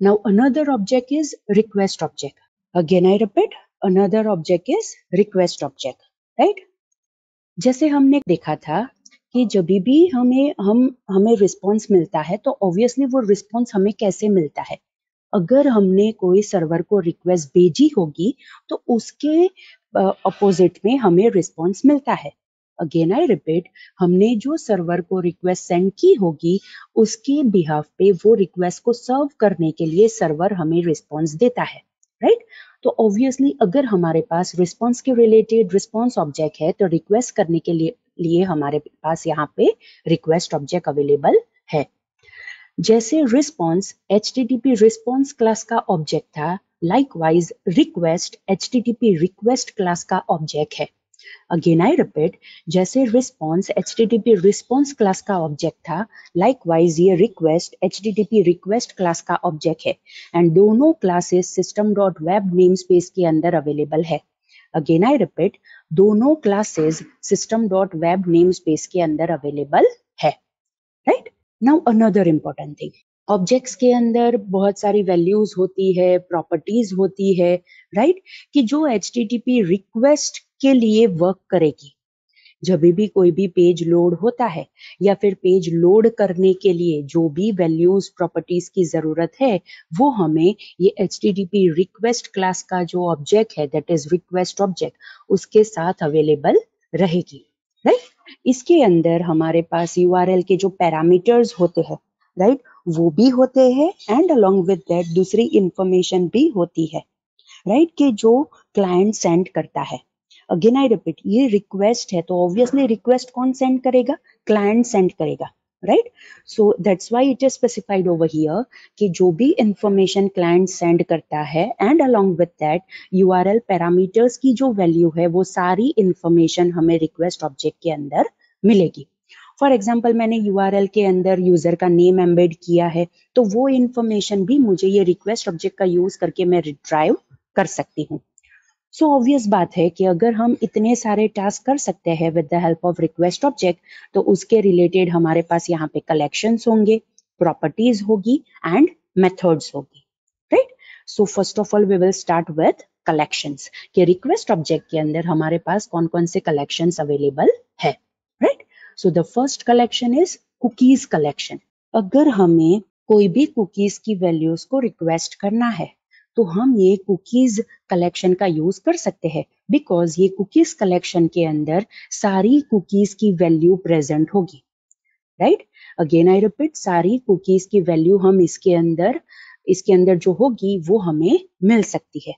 Now another object is request object. Again I repeat, another object is request object, right? जैसे हमने देखा था कि जब भी हमें हम हमें रिस्पॉन्स मिलता है तो ऑब्वियसली वो रिस्पॉन्स हमें कैसे मिलता है अगर हमने कोई सर्वर को रिक्वेस्ट भेजी होगी तो उसके अपोजिट में हमें रिस्पॉन्स मिलता है अगेन आई रिपीट हमने जो सर्वर को रिक्वेस्ट सेंड की होगी, उसके बिहाफ पे वो रिक्वेस्ट को सर्व करने के लिए सर्वर हमें रिस्पॉन्स देता है राइट right? तो ऑब्वियसली अगर हमारे पास रिस्पॉन्स के रिलेटेड रिस्पॉन्स ऑब्जेक्ट है तो रिक्वेस्ट करने के लिए लिए हमारे पास यहाँ पे रिक्वेस्ट ऑब्जेक्ट अवेलेबल है जैसे रिस्पॉन्स एच रिस्पॉन्स क्लास का ऑब्जेक्ट था likewise request H request class का ऑब्जेक्ट है अगेन आई रिपीट जैसे रिस्पॉन्स एच रिस्पॉन्स क्लास का ऑब्जेक्ट था लाइकवाइज ये रिक्वेस्ट एच रिक्वेस्ट क्लास का ऑब्जेक्ट है एंड दोनों classes system dot web name space के अंदर अवेलेबल है अगेन आई रिपीट दोनों classes system dot web name space के अंदर अवेलेबल है right now another important thing objects के अंदर बहुत सारी वैल्यूज़ होती है प्रॉपर्टीज़ होती है राइट right? कि जो एच रिक्वेस्ट के लिए वर्क करेगी। जब भी कोई भी पेज लोड होता है या फिर पेज लोड करने के लिए जो भी वैल्यूज़ प्रॉपर्टीज़ की ज़रूरत है, वो हमें ये एच रिक्वेस्ट क्लास का जो ऑब्जेक्ट है दैट इज़ रिक्वेस्ट ऑब्जेक्ट उसके साथ अवेलेबल रहेगी। राइट इसके अंदर हमारे पास यूआरएल के जो पैरामीटर्स होते हैं राइट वो भी होते हैं एंड अलोंग विद दैट दूसरी इंफॉर्मेशन भी होती है राइट right? कि जो क्लाइंट सेंड करता है। अगेन आई रिपीट ये रिक्वेस्ट है तो ऑब्वियसली रिक्वेस्ट कौन सेंड करेगा? क्लाइंट सेंड करेगा right so that's why it is specified over here कि जो भी इंफॉर्मेशन क्लाइंट सेंड करता है and along with that URL parameters की जो वैल्यू है, वो सारी इंफॉर्मेशन हमें रिक्वेस्ट ऑब्जेक्ट के अंदर मिलेगी। फॉर एग्ज़ाम्पल मैंने यू के अंदर यूज़र का नेम एम्बेड किया है तो वो इन्फॉर्मेशन भी मुझे ये रिक्वेस्ट ऑब्जेक्ट का यूज़ करके मैं रिट्राइव कर सकती हूँ। सो so, ऑब्वियस बात है कि अगर हम इतने सारे टास्क कर सकते हैं with the help of request object तो उसके रिलेटेड हमारे पास यहाँ पे कलेक्शंस होंगे प्रॉपर्टीज़ होगी एंड मेथड्स होगी right so first of all we will start with collections के रिक्वेस्ट ऑब्जेक्ट के अंदर हमारे पास कौन कौन से कलेक्शंस अवेलेबल है right so the first collection is cookies collection अगर हमें कोई भी कुकीज की वैल्यूज़ को रिक्वेस्ट करना है तो हम ये कुकीज कलेक्शन का यूज़ कर सकते हैं बिकॉज़ ये कुकीज कलेक्शन के अंदर सारी कुकीज की वैल्यू प्रेजेंट होगी राइट अगेन आई रिपीट सारी कुकीज की वैल्यू हम इसके अंदर इसके अंदर जो होगी, वो हमें मिल सकती है।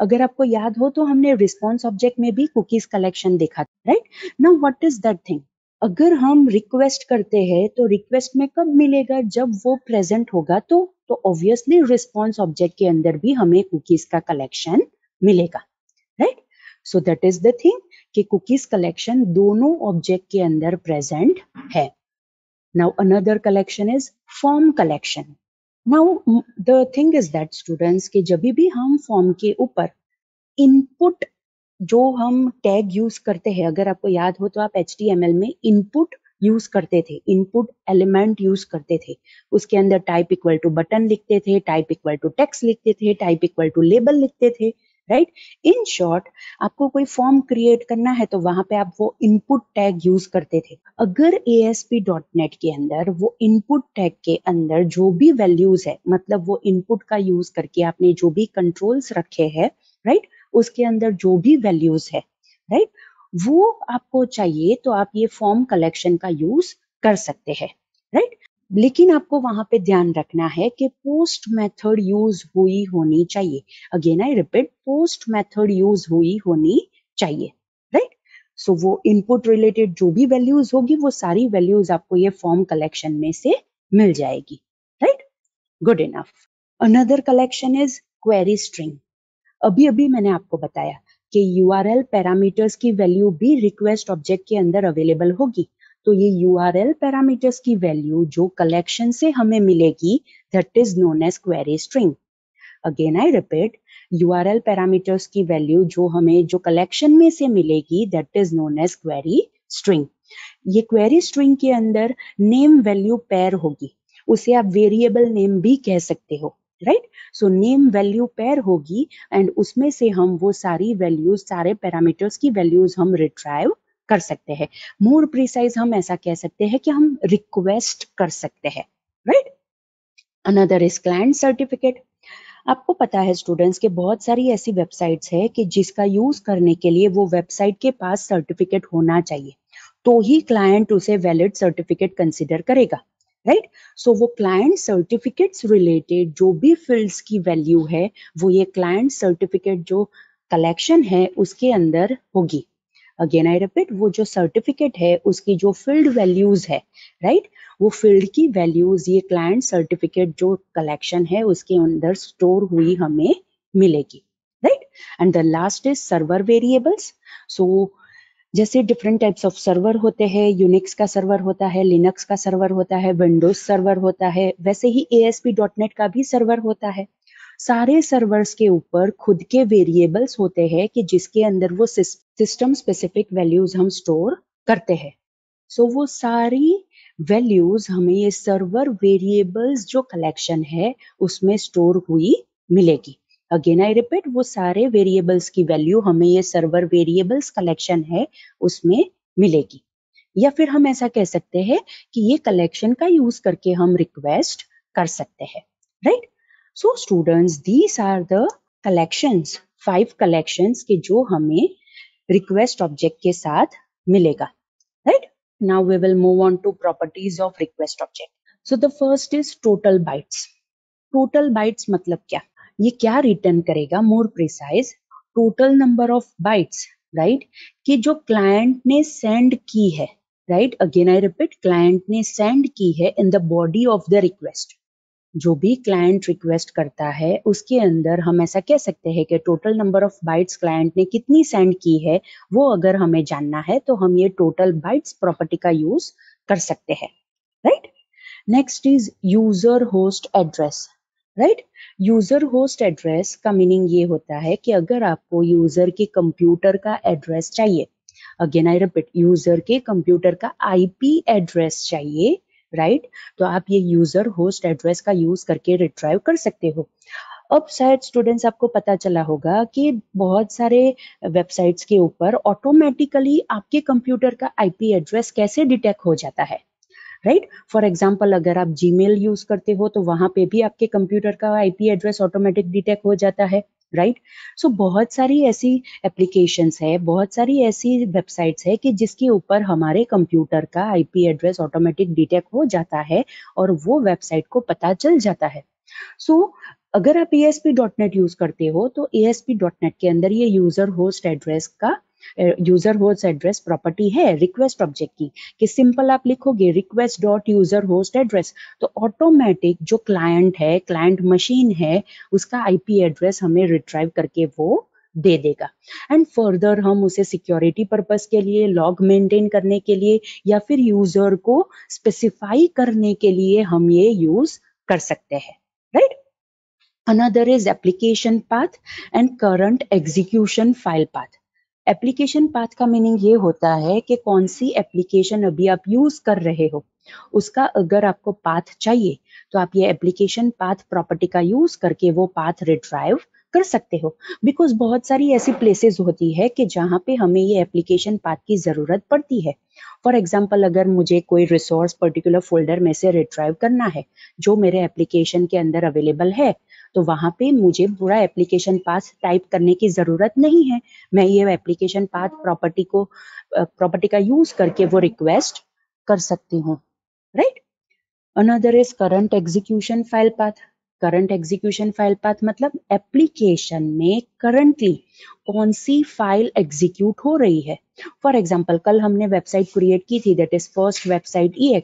अगर आपको याद हो तो हमने रिस्पॉन्स ऑब्जेक्ट में भी कुकीज कलेक्शन देखा right now what is that thing अगर हम रिक्वेस्ट करते हैं तो रिक्वेस्ट में कब मिलेगा? जब वो प्रेजेंट होगा तो तो ऑब्वियसली रिस्पॉन्स ऑब्जेक्ट के अंदर भी हमें कुकीज का कलेक्शन मिलेगा right so that is the thing कि कुकीज कलेक्शन दोनों ऑब्जेक्ट के अंदर प्रेजेंट है। Now another collection is form collection now the thing is that students कि जब भी हम फॉर्म के ऊपर इनपुट जो हम टैग यूज़ करते हैं, अगर आपको याद हो तो आप एच में इनपुट यूज़ करते थे इनपुट एलिमेंट यूज़ करते थे। उसके अंदर टाइप इक्वल टू बटन लिखते थे टाइप इक्वल टू टेक्स्ट लिखते थे टाइप इक्वल टू लेबल लिखते थे राइट इन शॉर्ट आपको कोई फॉर्म क्रिएट करना है तो वहाँ पे आप वो इनपुट टैग यूज़ करते थे। अगर ASP.NET के अंदर, वो इनपुट टैग के अंदर जो भी वैल्यूज़ है मतलब वो इनपुट का यूज़ करके आपने जो भी कंट्रोल्स रखे हैं राइट उसके अंदर जो भी वैल्यूज़ है राइट वो आपको चाहिए तो आप ये फॉर्म कलेक्शन का यूज़ कर सकते हैं राइट लेकिन आपको वहाँ पे ध्यान रखना है कि पोस्ट मेथड यूज़ हुई होनी चाहिए। Again I repeat post method use हुई होनी चाहिए राइट सो so, वो इनपुट रिलेटेड जो भी वैल्यूज़ होगी वो सारी वैल्यूज़ आपको ये फॉर्म कलेक्शन में से मिल जाएगी right good enough another collection is query string अभी अभी मैंने आपको बताया कि यू पैरामीटर्स की वैल्यू भी रिक्वेस्ट ऑब्जेक्ट के अंदर अवेलेबल होगी। तो ये यूआरएल पैरामीटर्स की वैल्यू जो कलेक्शन से हमें मिलेगी that is known as query string again I repeat URL parameters की वैल्यू जो हमें, जो कलेक्शन में से मिलेगी that is known as query string ये क्वेरी स्ट्रिंग के अंदर नेम वैल्यू पेयर होगी। उसे आप वेरिएबल नेम भी कह सकते हो। Right so name value pair होगी एंड उसमें से हम वो सारी वैल्यूज़ सारे पैरामीटर्स की वैल्यूज़ हम रिट्राइव कर सकते हैं। मोर प्रिसाइज हम ऐसा कह सकते हैं कि हम रिक्वेस्ट कर सकते हैं right another is client certificate आपको पता है स्टूडेंट्स के बहुत सारी ऐसी वेबसाइट्स है कि जिसका यूज़ करने के लिए वो वेबसाइट के पास सर्टिफिकेट होना चाहिए। तो ही क्लाइंट उसे वैलिड सर्टिफिकेट कंसिडर करेगा। राइट सो वो क्लाइंट सर्टिफिकेट्स रिलेटेड जो भी फील्ड्स की वैल्यू है, वो ये क्लाइंट सर्टिफिकेट जो कलेक्शन है, उसके अंदर होगी। अगेन आई रिपीट वो जो सर्टिफिकेट है, उसकी जो फ़ील्ड वैल्यूज़ है राइट right? वो फ़ील्ड की वैल्यूज़ ये क्लाइंट सर्टिफिकेट जो कलेक्शन है, उसके अंदर स्टोर हुई हमें मिलेगी right and the last is server variables so जैसे डिफरेंट टाइप्स ऑफ़ सर्वर होते हैं यूनिक्स का सर्वर होता है लिनक्स का सर्वर होता है विंडोज़ सर्वर होता है वैसे ही ए का भी सर्वर होता है। सारे सर्वर्स के ऊपर खुद के वेरिएबल्स होते हैं कि जिसके अंदर वो सिस्टम स्पेसिफिक वैल्यूज़ हम स्टोर करते हैं। सो so, वो सारी वैल्यूज़ हमें ये सर्वर वेरिएबल्स जो कलेक्शन है उसमें स्टोर हुई मिलेगी। अगेन आई रिपीट वो सारे वेरिएबल्स की वैल्यू हमें ये सर्वर वेरिएबल्स कलेक्शन है, उसमें मिलेगी। या फिर हम ऐसा कह सकते हैं कि ये कलेक्शन का यूज़ करके हम रिक्वेस्ट कर सकते हैं right so students these are the collections five collections के जो हमें रिक्वेस्ट ऑब्जेक्ट के साथ मिलेगा right now we will move on to properties of request object so the first is total bytes. Total bytes मतलब क्या? ये क्या रिटर्न करेगा? More precise total number of bytes right कि जो क्लाइंट ने सेंड की है right again I repeat client ने सेंड की है in the body of the request जो भी क्लाइंट रिक्वेस्ट करता है, उसके अंदर हम ऐसा कह सकते हैं कि total number of bytes client ने कितनी सेंड की है, वो अगर हमें जानना है तो हम ये टोटल बाइट्स प्रॉपर्टी का यूज़ कर सकते हैं right next is user host address right user host address का मीनिंग ये होता है कि अगर आपको यूज़र के कंप्यूटर का एड्रेस चाहिए अगेन आई रिपीट यूज़र के कंप्यूटर का आईपी एड्रेस चाहिए राइट right? तो आप ये यूज़र होस्ट एड्रेस का यूज़ करके रिट्राइव कर सकते हो। अब शायद स्टूडेंट्स आपको पता चला होगा कि बहुत सारे वेबसाइट्स के ऊपर ऑटोमेटिकली आपके कंप्यूटर का आईपी एड्रेस कैसे डिटेक्ट हो जाता है। राइट फॉर एग्ज़ाम्पल अगर आप जीमेल यूज़ करते हो तो वहाँ पे भी आपके कंप्यूटर का आईपी एड्रेस ऑटोमेटिक डिटेक्ट हो जाता है राइट right? सो so, बहुत सारी ऐसी एप्लीकेशंस है बहुत सारी ऐसी वेबसाइट्स है कि जिसके ऊपर हमारे कंप्यूटर का आईपी एड्रेस ऑटोमेटिक डिटेक्ट हो जाता है और वो वेबसाइट को पता चल जाता है सो so, अगर आप ASP.NET यूज़ करते हो तो ASP.NET के अंदर ये यूज़र होस्ट एड्रेस का यूज़र होस्ट एड्रेस प्रॉपर्टी है रिक्वेस्ट ऑब्जेक्ट की, कि सिंपल आप लिखोगे request dot user host address तो ऑटोमेटिक जो क्लाइंट है क्लाइंट मशीन है, उसका आईपी एड्रेस हमें रिट्राइव करके वो दे देगा। एंड फर्दर हम उसे सिक्योरिटी पर्पस के लिए लॉग मेंटेन करने के लिए, या फिर यूज़र को स्पेसिफाई करने के लिए हम ये यूज़ कर सकते हैं right another is application path and current execution file path application path का मीनिंग ये होता है कि कौन सी एप्लीकेशन अभी आप यूज़ कर रहे हो। उसका अगर आपको पाथ चाहिए तो आप ये एप्लीकेशन पाथ प्रॉपर्टी का यूज़ करके वो पाथ रिट्राइव कर सकते हो। बिकॉज़ बहुत सारी ऐसी प्लेसेस होती है कि जहाँ पे हमें ये एप्लीकेशन पाथ की ज़रूरत पड़ती है। फॉर एग्ज़ाम्पल अगर मुझे कोई रिसोर्स पर्टिकुलर फोल्डर में से रिट्राइव करना है, जो मेरे एप्लीकेशन के अंदर अवेलेबल है तो वहाँ पे मुझे पूरा एप्लीकेशन पाथ टाइप करने की ज़रूरत नहीं है। मैं ये एप्लीकेशन पाथ प्रॉपर्टी को प्रॉपर्टी का यूज़ करके वो रिक्वेस्ट कर सकती हूँ। Right another is current execution file path current execution file path मतलब एप्लीकेशन में करंटली कौन सी फ़ाइल एग्जीक्यूट हो रही है? फॉर एग्ज़ाम्पल कल हमने वेबसाइट क्रिएट की थी दैट इज़ फ़र्स्ट वेबसाइट ई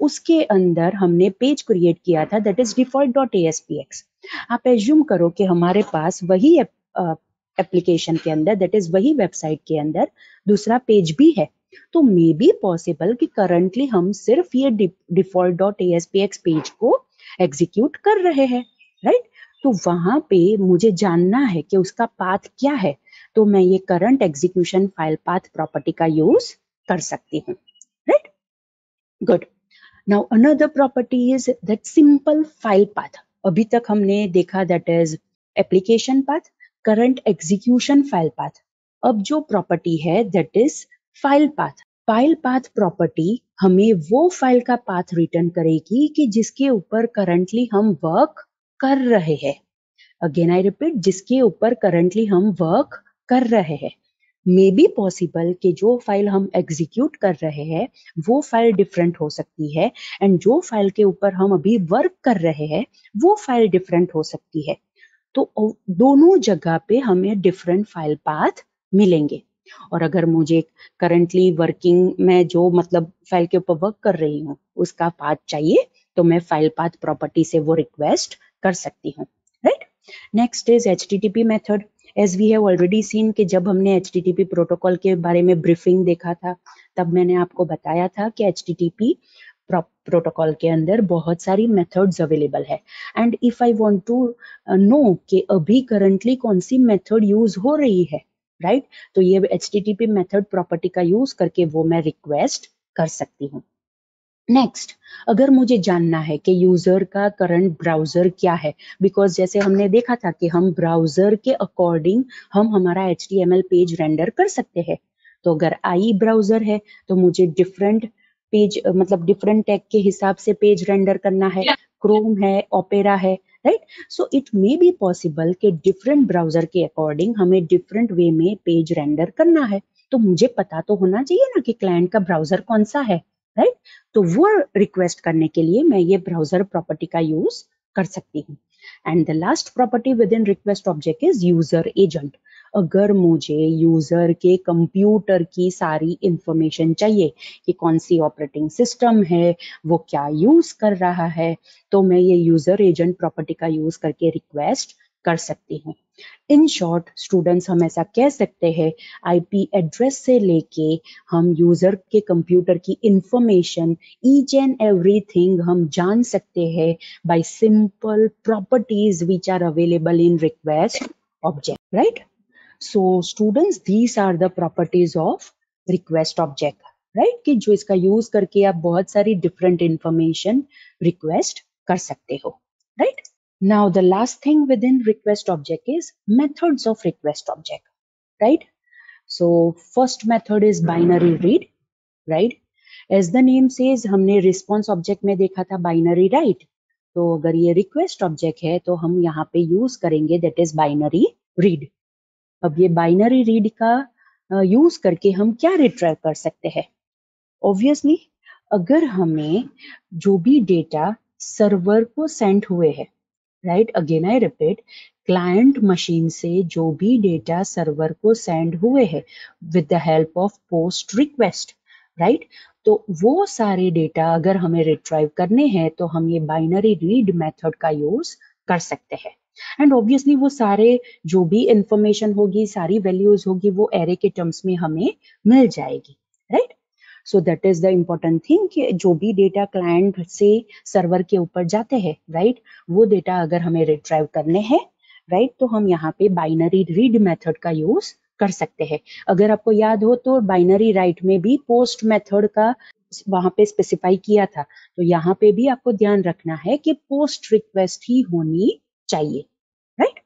उसके अंदर हमने पेज क्रिएट किया था that is default dot A S P X आप एज्यूम करो कि हमारे पास वही एप्लीकेशन के अंदर दैट इज़ वही वेबसाइट के अंदर दूसरा पेज भी है। तो मे बी पॉसिबल कि करंटली हम सिर्फ़ ये default dot A S P X page को एग्जीक्यूट कर रहे हैं राइट तो वहाँ पे मुझे जानना है कि उसका पाथ क्या है तो मैं ये current execution file path property का यूज़ कर सकती हूँ right good now another property is that simple file path अभी तक हमने देखा that is application path current execution file path अब जो प्रॉपर्टी है that is file path file path property हमें वो फ़ाइल का पाथ रिटर्न करेगी कि जिसके ऊपर करंटली हम वर्क कर रहे हैं। अगेन आई रिपीट जिसके ऊपर करंटली हम वर्क कर रहे हैं। मे बी पॉसिबल कि जो फ़ाइल हम एग्जीक्यूट कर रहे हैं, वो फ़ाइल डिफरेंट हो सकती है। एंड जो फ़ाइल के ऊपर हम अभी वर्क कर रहे हैं, वो फ़ाइल डिफरेंट हो सकती है। तो दोनों जगह पे हमें डिफरेंट फ़ाइल पाथ मिलेंगे। और अगर मुझे करंटली वर्किंग में जो मतलब फ़ाइल के ऊपर वर्क कर रही हूँ, उसका पाथ चाहिए तो मैं फ़ाइल पाथ प्रॉपर्टी से वो रिक्वेस्ट कर सकती हूँ right next is H method as we have already seen कि जब हमने एच प्रोटोकॉल के बारे में ब्रीफिंग देखा था, तब मैंने आपको बताया था कि एच प्रोटोकॉल के अंदर बहुत सारी मेथड्स अवेलेबल है। And if I want to know कि अभी करंटली कौन सी मेथड यूज़ हो रही है राइट right? तो ये H T T P method property का यूज़ करके वो मैं रिक्वेस्ट कर सकती हूँ। नेक्स्ट अगर मुझे जानना है कि यूज़र का करंट ब्राउज़र क्या है बिकॉज़ जैसे हमने देखा था कि हम ब्राउज़र के अकॉर्डिंग हम हमारा एच पेज रेंडर कर सकते हैं। तो अगर आई ब्राउज़र है तो मुझे डिफरेंट पेज मतलब डिफरेंट टैग के हिसाब से पेज रेंडर करना है। क्रोम है ओपेरा है right so it may be possible के डिफरेंट ब्राउज़र के अकॉर्डिंग हमें डिफरेंट वे में पेज रेंडर करना है। तो मुझे पता तो होना चाहिए ना कि क्लाइंट का ब्राउज़र कौन सा है राइट तो वो रिक्वेस्ट करने के लिए मैं ये ब्राउज़र प्रॉपर्टी का यूज़ कर सकती हूँ। And the last property within request object is user agent अगर मुझे यूज़र के कंप्यूटर की सारी इंफॉर्मेशन चाहिए कि कौन सी ऑपरेटिंग सिस्टम है, वो क्या यूज़ कर रहा है तो मैं ये यूज़र एजेंट प्रॉपर्टी का यूज़ करके रिक्वेस्ट कर सकती हूँ। इन शॉर्ट स्टूडेंट्स हम ऐसा कह सकते हैं आईपी एड्रेस से लेके हम यूज़र के कंप्यूटर की इंफॉर्मेशन ईच एंड एवरीथिंग हम जान सकते हैं by simple properties which are available in request object right so students these are the properties of request object right कि जो इसका यूज़ करके आप बहुत सारी डिफरेंट इंफॉर्मेशन रिक्वेस्ट कर सकते हो right now the last thing within request object is methods of request object right so first method is binary read right as the name से हमने रिस्पॉन्स ऑब्जेक्ट में देखा था बाइनरी राइट तो अगर ये रिक्वेस्ट ऑब्जेक्ट है तो हम यहाँ पे यूज़ करेंगे दैट इज़ बाइनरी रीड अब ये बाइनरी रीड का यूज़ करके हम क्या रिट्राइव कर सकते हैं? ऑब्वियसली अगर हमें जो भी डेटा सर्वर को सेंड हुए हैं right again I repeat client machine से जो भी डेटा सर्वर को सेंड हुए हैं with the help of post request right तो वो सारे डेटा अगर हमें रिट्राइव करने हैं तो हम ये बाइनरी रीड मेथड का यूज़ कर सकते हैं। एंड ऑब्वियसली वो सारे जो भी इंफॉर्मेशन होगी, सारी वैल्यूज़ होगी, वो एरे के टर्म्स में हमें मिल जाएगी right so that is the important thing कि जो भी डेटा क्लाइंट से सर्वर के ऊपर जाते हैं राइट right? वो डेटा अगर हमें रिट्राइव करने हैं राइट right? तो हम यहाँ पे बाइनरी रीड मेथड का यूज़ कर सकते हैं अगर आपको याद हो तो बाइनरी राइट में भी पोस्ट मेथड का वहाँ पे स्पेसिफाई किया था तो यहाँ पे भी आपको ध्यान रखना है कि पोस्ट रिक्वेस्ट ही होनी चाहिए right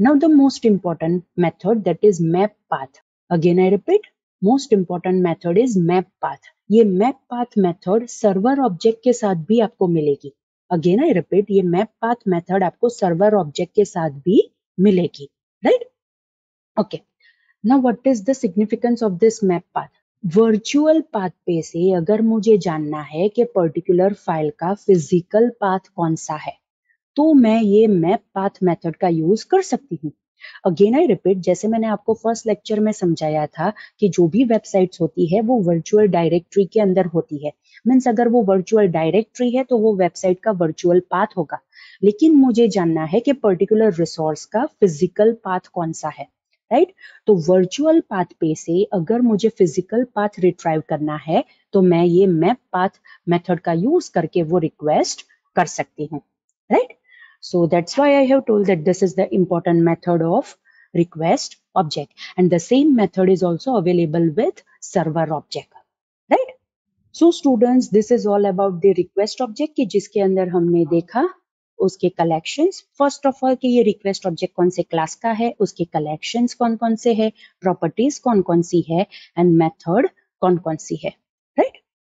now the most important method that is map path again I repeat most important method is map path ये map path method server object के साथ भी आपको मिलेगी। अगेन आई रिपीट ये मैप पाथ मेथड आपको सर्वर ऑब्जेक्ट के साथ भी मिलेगी right okay now what is the significance of this map path virtual path पे से अगर मुझे जानना है कि पर्टिकुलर फ़ाइल का फ़िज़िकल पाथ कौन सा है तो मैं ये मैप पाथ मेथड का यूज़ कर सकती हूँ अगेन आई रिपीट जैसे मैंने आपको फ़र्स्ट लेक्चर में समझाया था कि जो भी वेबसाइट्स होती है, वो वर्चुअल डायरेक्टरी के अंदर होती है मीन्स अगर वो वर्चुअल डायरेक्टरी है तो वो वेबसाइट का वर्चुअल पाथ होगा लेकिन मुझे जानना है कि पर्टिकुलर रिसोर्स का फ़िज़िकल पाथ कौन सा है राइट right? तो वर्चुअल पाथ पे से अगर मुझे फ़िज़िकल पाथ रिट्राइव करना है तो मैं ये मैप पाथ मेथड का यूज़ करके वो रिक्वेस्ट कर सकती हूँ right right? So that's why I have told that this is the important method of request object and the same method is also available with server object right so students this is all about the request object ki jiske andar humne dekha उसके collections first of all कि ये request object कौन से class का है उसके collections कौन कौन से है प्रॉपर्टीज़ कौन कौन सी है एंड मेथड कौन कौन सी है